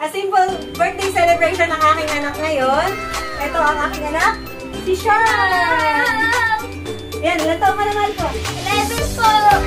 a simple birthday celebration ng aking anak ngayon. Ito ang aking anak, si Sean! Yan, ilan taon ka naman po? 11 po!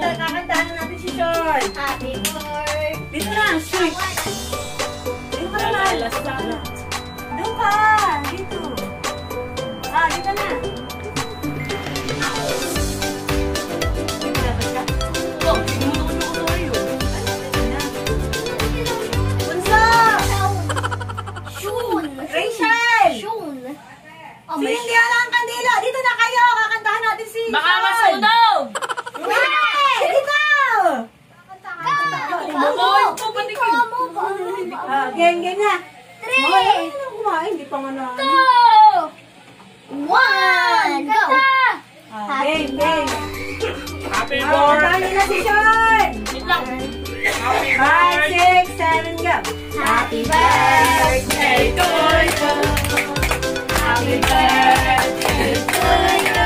Mic Anak, kakanta, kakantahan natin si Sean. Happy birthday. Dito na, shoot! Dito ka na, mahal. Doon ka! Dito. Ah, dito na. Na? Oh, na. Rachel! Shun. Oh, Si may hindi ala ang kandila. Dito na kayo. Kakantahan natin si Baka Sean. masunog! Hey! Dito! Bumoy po, patikin. Ah, game, game na. Three. Hindi pa nga na. Two. One. Go. Ah, game, game. Happy Ah, kantahan niyo na si Sean. Five, six, seven, go. Happy birthday to you. Happy birthday to you.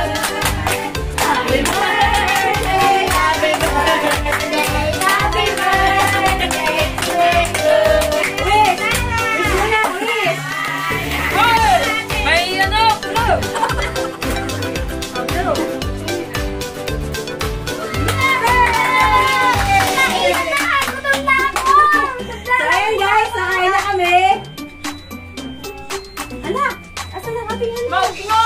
Anak, asan ang ating no!